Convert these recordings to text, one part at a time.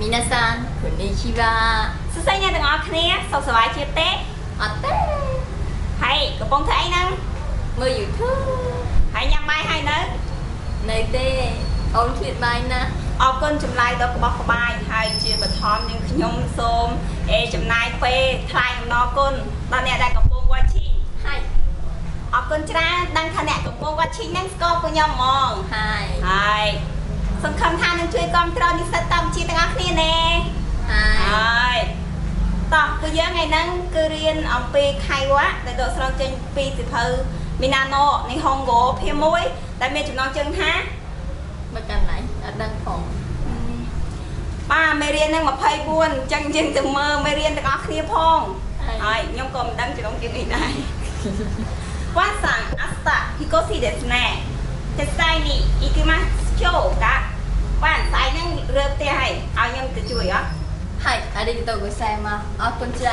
មីណាសានគូនីជីវ៉ាសួស្តីអ្នកទាំងអស់គ្នាសុខសប្បាយជាទេអត់ទេហើយកំពុងធ្វើអីហ្នឹងមើល YouTube ហើយញ៉ាំបាយហើយនៅនៅទេអូនឃ្លាតបាយណាស់អរគុណចម្លើយដល់ក្បោះក្បាយហើយជាបឋមនាងខ្ញុំសូមអេចំណាយពេលថ្លែងអំណរគុណដល់អ្នកដែលកំពុង watching ហើយអរគុណច្រើនដឹងថាអ្នកកំពុង watching ហ្នឹងស្គាល់ពួកខ្ញុំហ្មងហើយហើយសង្ឃឹមថានឹងជួយគ្រប់គ្រងនិស្សិតទៅ តាមជាតិទាំងអស់គ្នាណែហើយហើយតោះពួកយើងថ្ងៃហ្នឹងគឺរៀនអំពីខៃវៈដែលដកស្រង់ចេញពីសិភៅមីណាណូនៃហុងហ្គោភាគ1ដែលមានចំណងជើងថាមកកាន់ណៃអត់ដឹងផងបាទមេរៀនហ្នឹង24អញ្ចឹងយើងទៅមើលមេរៀនទាំងអស់គ្នាផងហើយខ្ញុំក៏មិនដឹងចំណងជើងនេះដែរវ៉ាសាំងអាស្តាហ៊ីកូស៊ី りがとうございますあこんにちは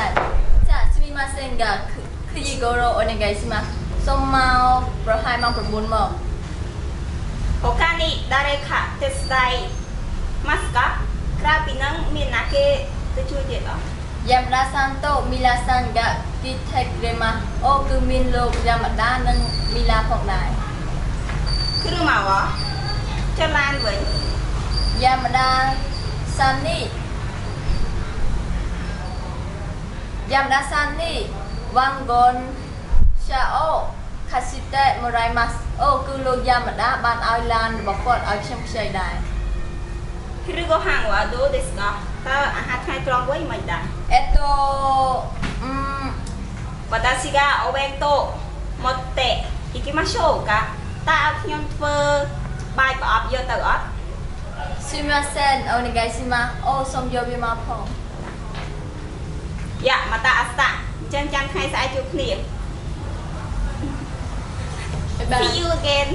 じゃあすみませんがく9時頃お願いしますសូមមកប្រហែលម៉ោង9មក 他に誰か手伝いますかក្រៅពីហ្នឹងមានណាគេទៅជួយទៀតអត់ យ៉ាំដាសានតូមីឡាសានហ្គាគីថេក្រេម៉ាអូគឺមានលោកយ៉ាំដានិងមីឡាផងដែរ គ្រឹះមកអ្ហ៎ចុះឡានវិញ យ៉ាំដាសាននេះ Yamadasani Wangon Shao Kasite Moraimas អូគឺលោកយ៉ាម៉ាដាបានឲ្យឡានរបស់គាត់ឲ្យខ្ញុំខ្ចីដែរឬក៏ហាងវ៉ាដូទេសកតើអាហារថ្ងៃត្រង់វិញមិនដែរអេតូអឺបតាស៊ីកាអូបេតូម៉ូតេអ៊ីគីម៉ាសូកាតើឲ្យខ្ញុំធ្វើបាយប្រអប់យកទៅអត់ស៊ីម៉ាសែនអូនងាយស៊ីម៉ាអូសូមយកវាមកផង ចឹងចាំថ្ងៃស្អែកជួបគ្នាបាយបាយ See you again